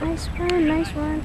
Nice one, nice one.